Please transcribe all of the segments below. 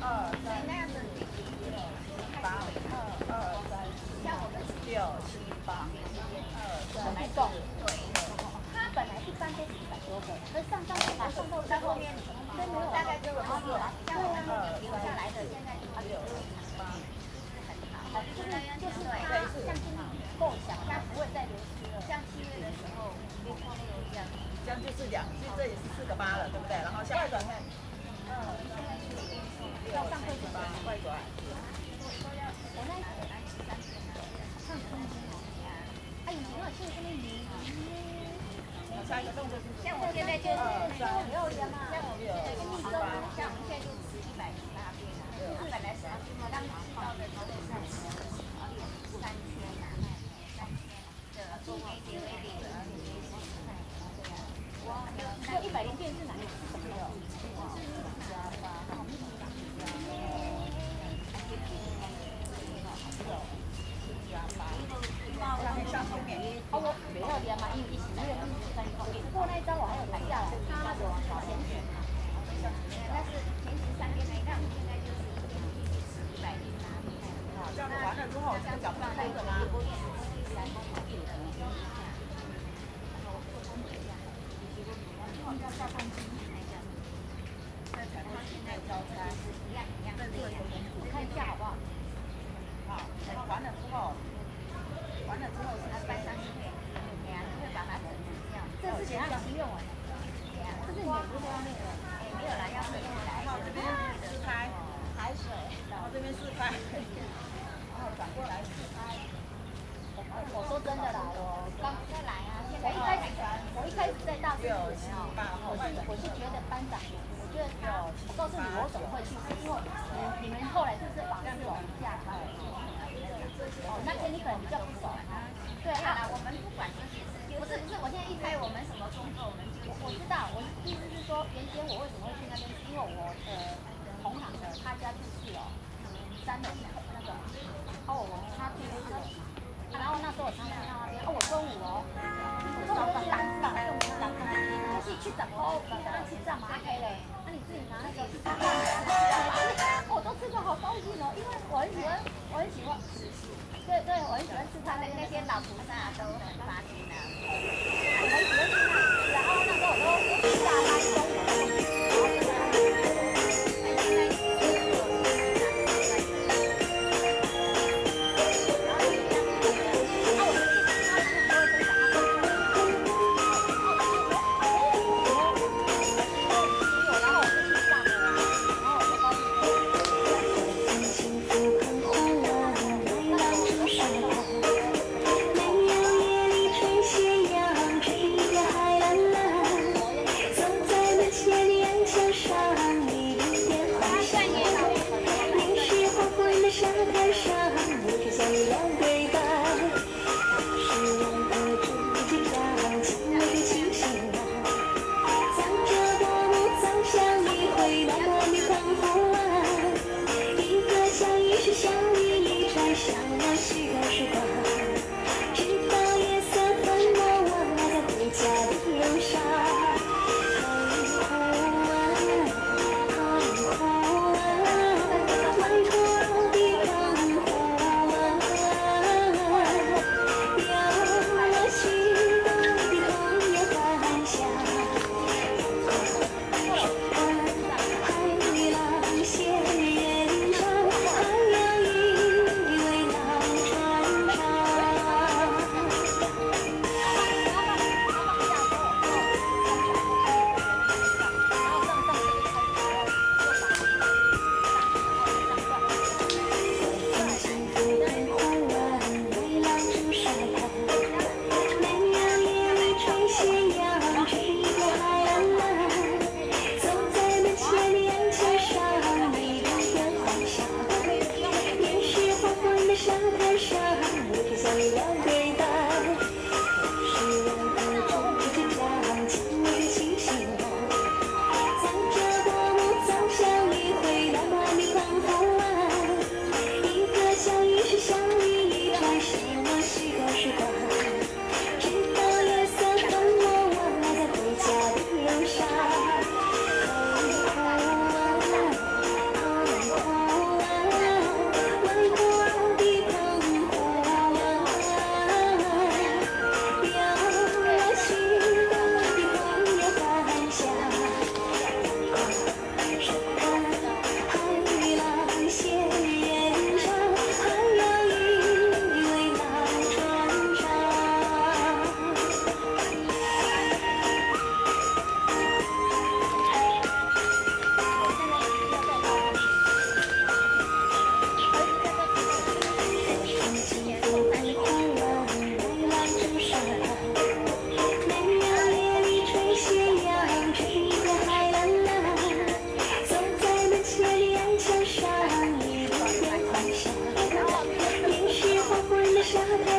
二三，那样子八二二三，像我们六七八，二三来动，对，它本来一般都是一百多个，可上上上上到在后面，真没有大概就有好几了，像我们留下来的现在六七八，好，就是就是对，像今年够强，它不会再流失了，像七月的时候，这样，这样就是两，其实这也是四个八了，对不对？然后下一转看。要上会转，快转。我那个来三千的，看空间好呀。哎，你。像我现在就是像我六元嘛，像我现在一周，像我们现在就是一百零八遍了。本来是当时到的时候是三千啊，三千的多一点一点的，一百零遍是哪里？什么的？是加八。哦，我没有连嘛，因为一起那个是三方面。不过那一张我还有抬下来，他有前选。但是前十三天那一趟，现在就是一百零八。好，这样完了之后，这样脚上那个吗？然后要下半身。在彩妆现在交差，一样一样。我看一下好不好？好，然后完了之后。完了之后是搬上去，对呀，就会把它整成这样。这是想要食用啊，对呀，这是免不要那个，哎，没有啦，要喝来。然后这边四开海水，然后这边四开，然后转过来四开。我说真的啦，我刚再来啊，我一开始我一开始在大学的时候，我是我是觉得我觉得他告诉你我怎么会去，是因为你们后来就是往四楼下。哦，那天你可能比较不熟。对啊，我们不管这些事情。不是不是，我现在一开我们什么工作，我们就我知道，我意思是说，原先我为什么会去那边，是因为我的同行的他家住四楼，三楼那个，哦，他住四楼嘛，然后那时候我常常到那边，哦，我中午哦，去找哦，你刚刚去炸嘛？黑嘞，那你自己拿那个去吃饭。我都吃的好高兴哦，因为我很喜欢，我很喜欢。对对，我很喜欢吃他的那些老菩萨，都很发心的。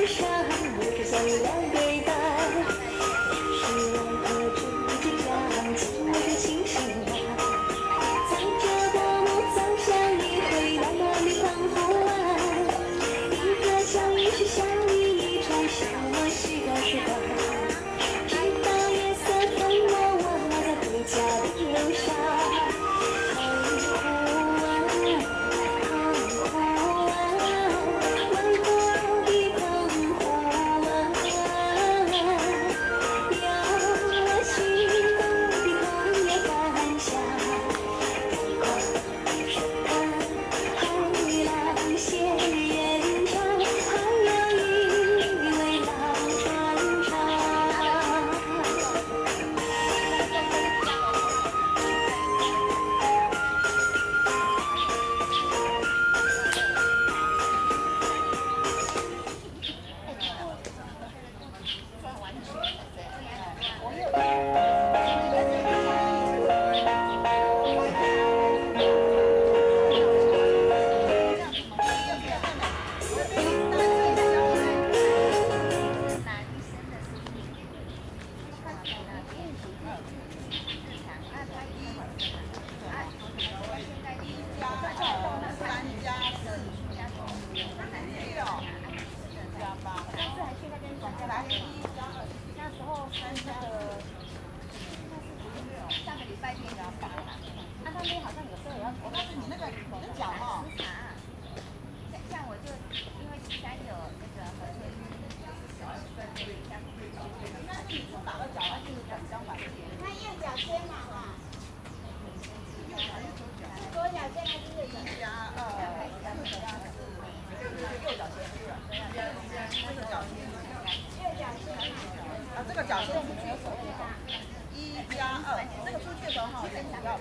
山，我只想用爱对待。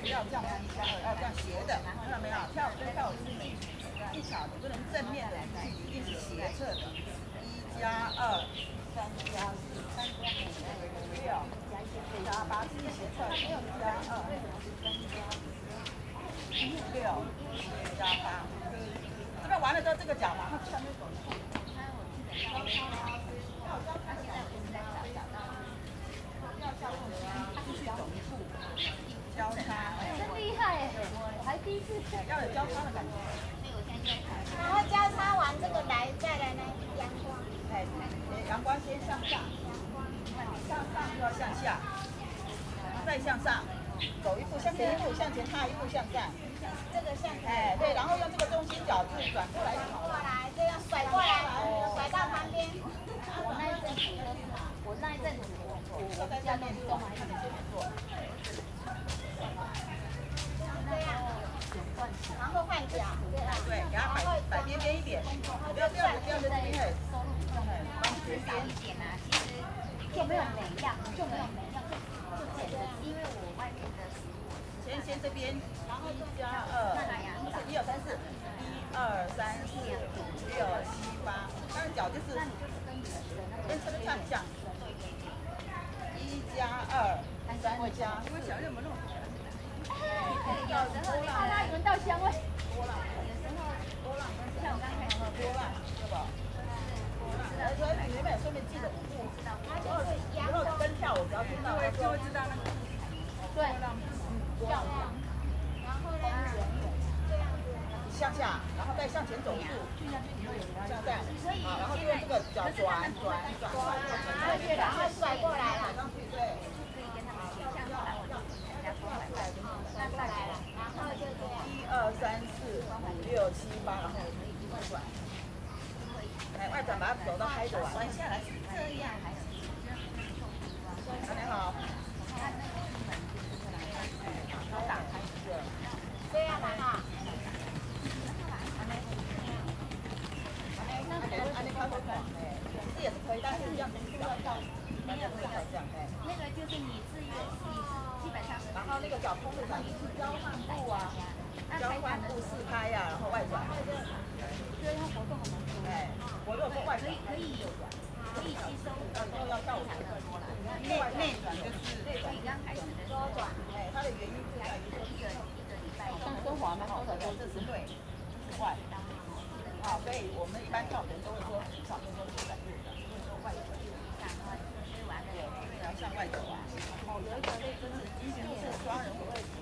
不要这样一加二，要这样斜的，看到没有？跳跟跳舞是美技巧，你不能正面的，一定是斜侧的。一加二，三加四，三加五，六加八，是斜侧，六加二，六加八。这边完了之后，这个脚马上向那走一步。交叉，真厉害我还第一次要有交叉的感觉。然后交叉完这个来，再来呢阳光。哎，阳光先向上，向上又要向下，再向上，走一步向前一步，向前踏一步向上。这个向前。哎，对，然后用这个中心脚步过来过。来，这样甩过来，甩到旁边。我那一阵子，我那一阵子我我在下面做，看你这。样，然后换脚。对，给它摆摆边边一点，不要不要不要在这边哎，哎，往边边。一点啊，其实就没有每样，就没有每样，就就简单，因为我外面的食物。先先这边，一加，二三四五六七八，但是脚就是跟这个看像，一加二，三加，因为小有没有那么有时候你看它闻到香味，有时候多浪，像我刚才说多浪，对吧？而且你原本顺便记得舞步，然后跟跳舞只要听到，就会知道那个。对，漂亮。然后呢？这样子。向下，然后再向前走一步，向上，好，然后就用这个脚转转转转，然后甩过来了，上去对。甩过来了，然后就这样。一二三四五六七八，然后外转，来外转把它走到嗨的弯下来，这样。大家好。打开。这样吧哈。安尼开会看，哎，这也是可以，但是这样比较跳，那个。就是你自愿，你基本上是。然后那个脚空的上，你是交换步啊，交换步四拍呀，然后外转。对，它活动很多。哎，我如果说外转，可以可以吸收，然后要跳舞的多啦。内内转就是内转，刚开始的多转，哎，它的原因就在于说一个一个礼拜。像中华嘛，或者说这是内，这是外。啊，所以我们一般跳的人都会说，少数说是转右转，不会说外转。吹完了，对，然后向外走啊。哦，有一个类似是一型是双人位置。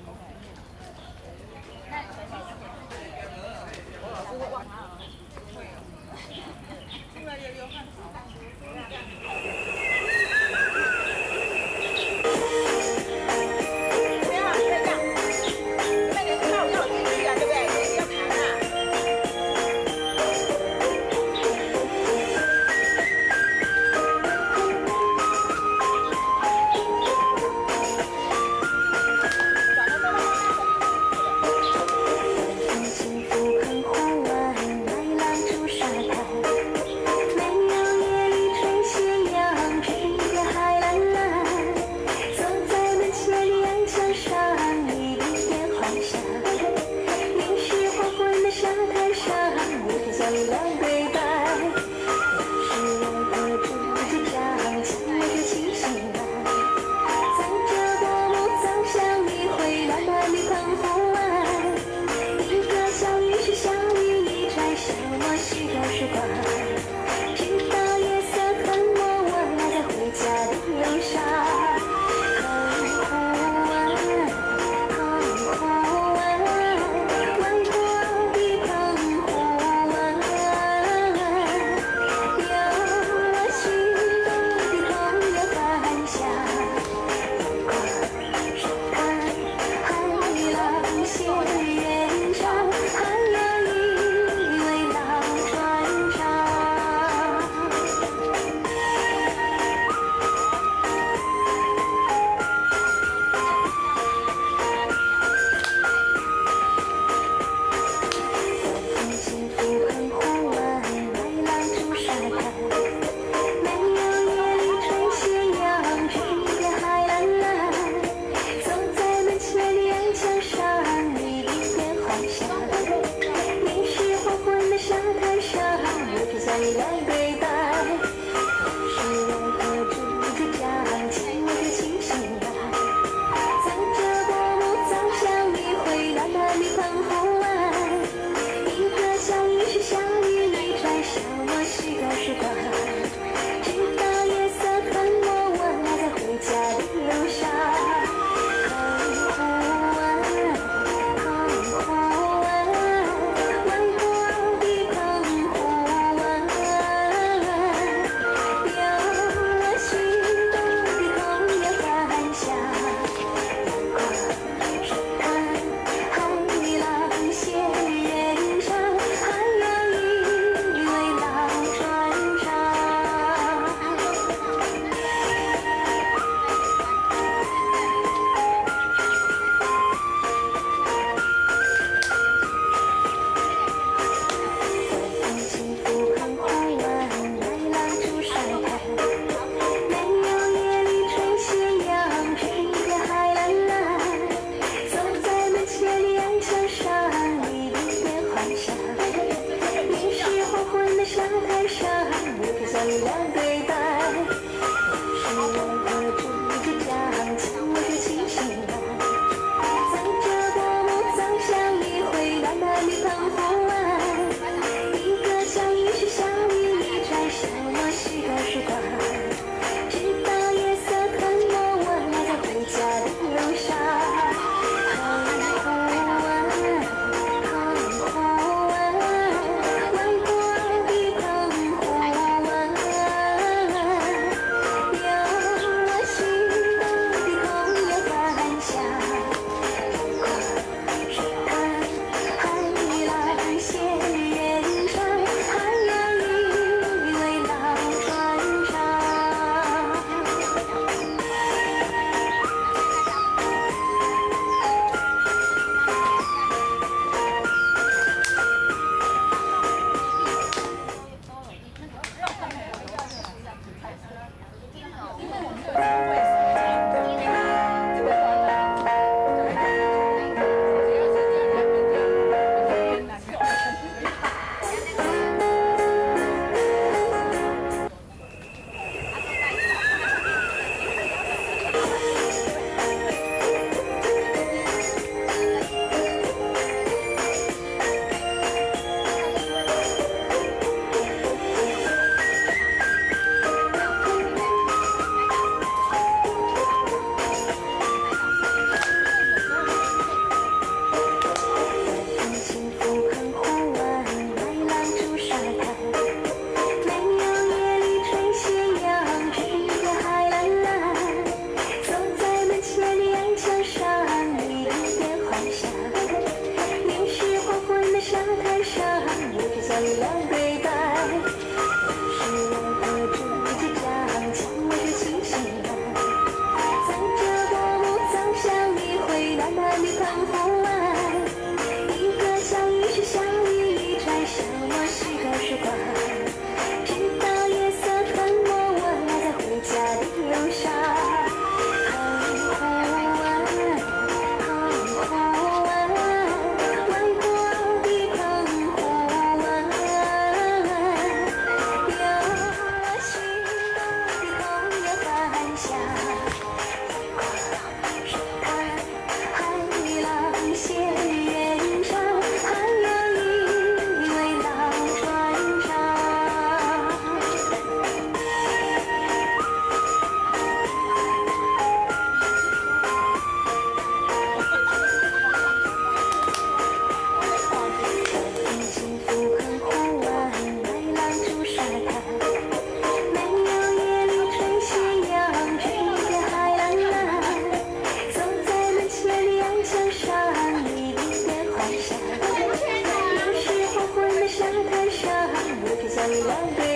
I love you.